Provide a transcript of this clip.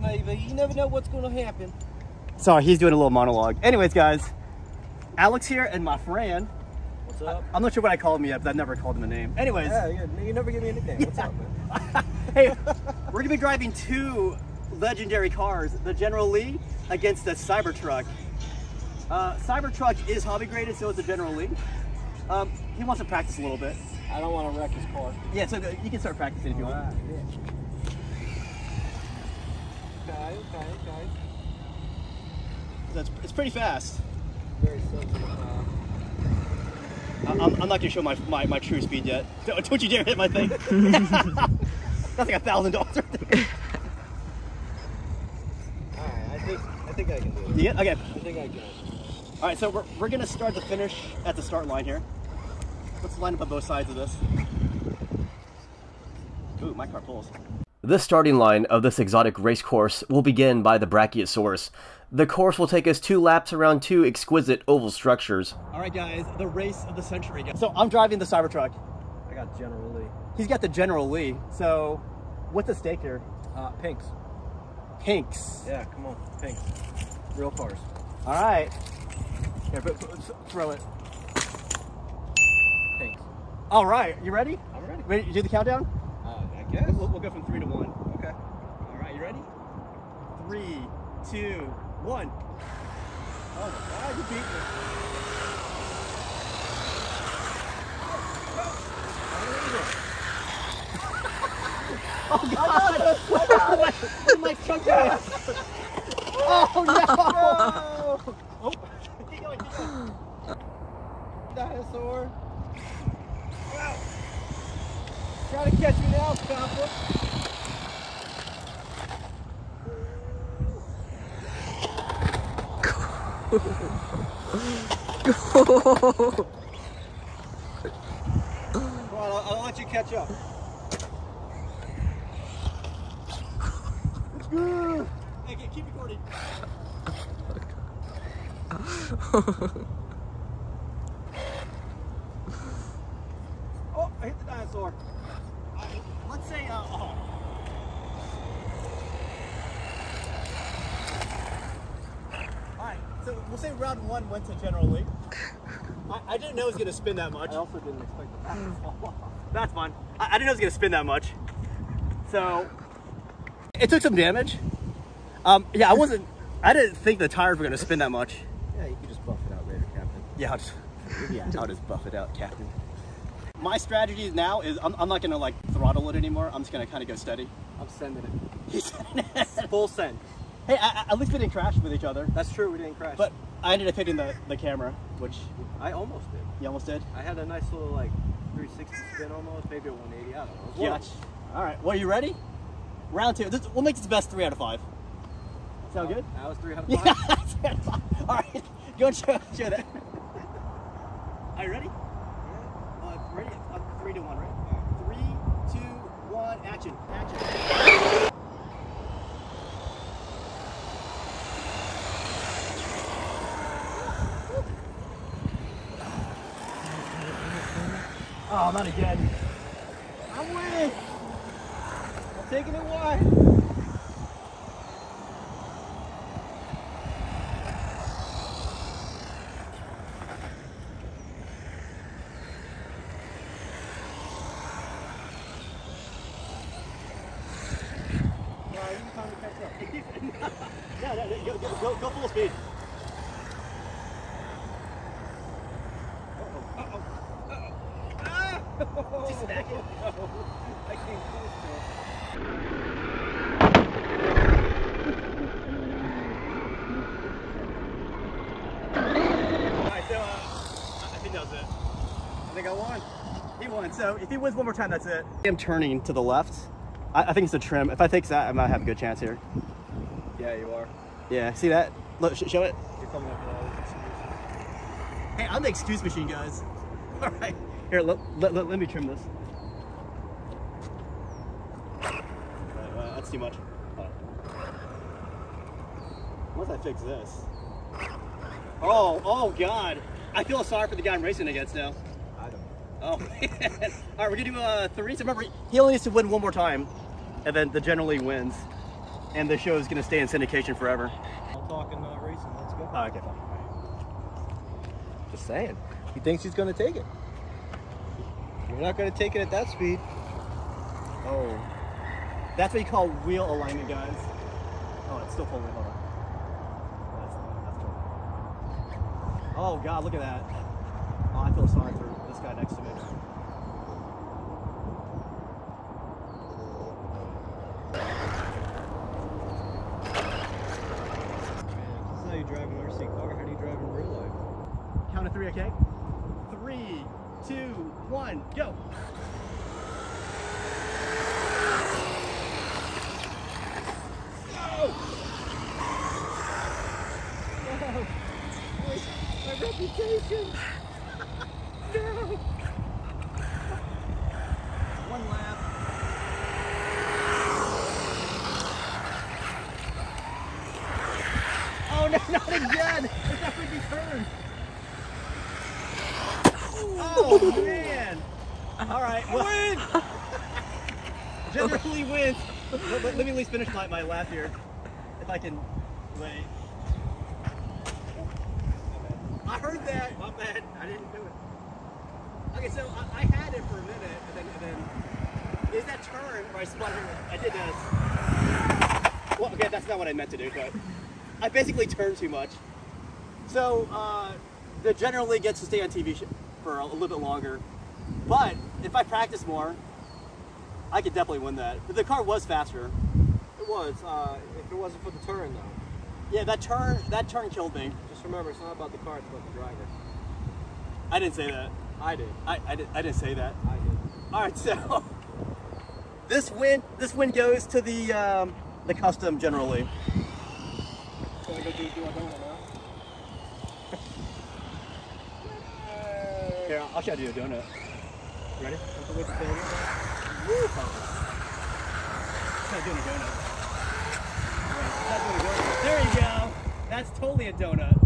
back, maybe. You never know what's going to happen. Sorry, he's doing a little monologue. Anyways, guys, Alex here and my friend. What's up? I'm not sure what I called him yet, but I've never called him a name. Anyways, Yeah, yeah, you never give me a nickname. What's up, man? hey, we're gonna be driving two legendary cars, the General Lee against the Cybertruck. Uh, Cybertruck is hobby graded, so is the General Lee. Um, he wants to practice a little bit. I don't want to wreck his car. Yeah, so you can start practicing if you want. Alright, yeah. Okay, okay, okay. That's, it's pretty fast. Very sensitive. Uh, I- I'm, I'm not gonna show my, my, my true speed yet. Don't, don't you dare hit my thing. That's like a thousand dollars. Alright, I think I think I can do it. Yeah. Okay. I think I can. All right. So we're, we're gonna start the finish at the start line here. Let's line up on both sides of this. Ooh, my car pulls. The starting line of this exotic race course will begin by the Brachiosaurus. The course will take us two laps around two exquisite oval structures. All right, guys, the race of the century. So I'm driving the Cybertruck. I got General Lee. He's got the General Lee. So what's at stake here? Uh, pinks. Pinks. Yeah, come on, pinks. Real cars. All right. Here, put, put- throw it. Pinks. All right, you ready? I'm ready. Ready to do the countdown? Guess. We'll, we'll go from three to one. Okay. All right, you ready? Three, two, one. Oh my God, you beat me. Oh god! Oh, my truck died. Oh no! Oh. oh, keep going, keep going. Dinosaur. Wow. Try to catch me now, Papa. Come on, I'll, I'll let you catch up. Hey, keep recording. Oh, I hit the dinosaur. Let's say, uh, oh. All right, so we'll say round one went to General Lee. I, I didn't know it was gonna spin that much. I also didn't expect the to fall off. That's fun. I, I didn't know it was gonna spin that much. So it took some damage. Um, yeah, I wasn't. I didn't think the tires were gonna spin that much. Yeah, you can just buff it out later, Captain. Yeah, I'll just, yeah, I'll just buff it out, Captain. My strategy now is I'm, I'm not gonna like throttle it anymore. I'm just gonna kind of go steady. I'm sending it. He's Full send. hey, I, I- at least we didn't crash with each other. That's true, we didn't crash. But I ended up hitting the, the camera, which I almost did. you almost did. I had a nice little like 360 spin almost, maybe a 180. I don't know. It Yeah. All right. Well, you ready? Round two. This, we'll make this best three out of five. Sound good? That was three out of Yeah. five. All right. Go and show, show that. Are you ready? Three to one, right? Three, two, one, action. Action. Oh, not again. I'm winning. I'm taking it wide. Alright, you time to catch up. yeah, no, no, go, go, go, go full speed. Just back it. I came close, man. Alright, so uh, I think that was it. I think I won. He won. So if he wins one more time, that's it. I'm turning to the left. I, I think it's the trim. If I fix that, I might have a good chance here. Yeah, you are. Yeah, see that? Look, sh- show it. You're coming up with all these excuses. Hey, I'm the excuse machine, guys. All right. Here, let, let, let, let me trim this. Uh, uh, that's too much. Once I fix this. Oh, oh God. I feel sorry for the guy I'm racing against now. I don't. Oh, man. All right, we're gonna do uh, three. So remember, he only needs to win one more time, and then the general league wins. And the show is going to stay in syndication forever. I'm talking uh, racing. Let's go. Oh, okay, fine. Just saying. He thinks he's going to take it. You're not going to take it at that speed. Oh. That's what you call wheel alignment, guys. Oh, it's still pulling. Hold on. That's, that's cool. Oh, God, look at that. Oh, I feel sorry for this guy next to me. Man, this is how you drive an RC car. How do you drive in real life? Count to three, okay? Three, two, one, go. My reputation! no! One lap. Oh no, not again! It's that freaking turn! Oh man! Alright, well. Win! General Lee wins. Let, let- let me at least finish my, my lap here. If I can wait. I heard that. My bad. I didn't do it. Okay, so I, I had it for a minute, and then, and then is that turn where I spun I did this. Well, okay, that's not what I meant to do, but I basically turned too much. So uh, the General Lee gets to stay on TV for a, a little bit longer, but if I practice more, I could definitely win that. But the car was faster. It was. Uh, if it wasn't for the turn, though. Yeah, that turn that turn killed me. Just remember, it's not about the car, it's about the driver. I didn't say that. I did. I, I, did, I didn't say that. I did. All right, so this win this win goes to the um, the custom General Lee. Go do, do donut now? Here, I'll show you a donut. Ready? To wait the donut? Woo! It's not doing a donut. It's not doing a donut. There you go. That's totally a donut.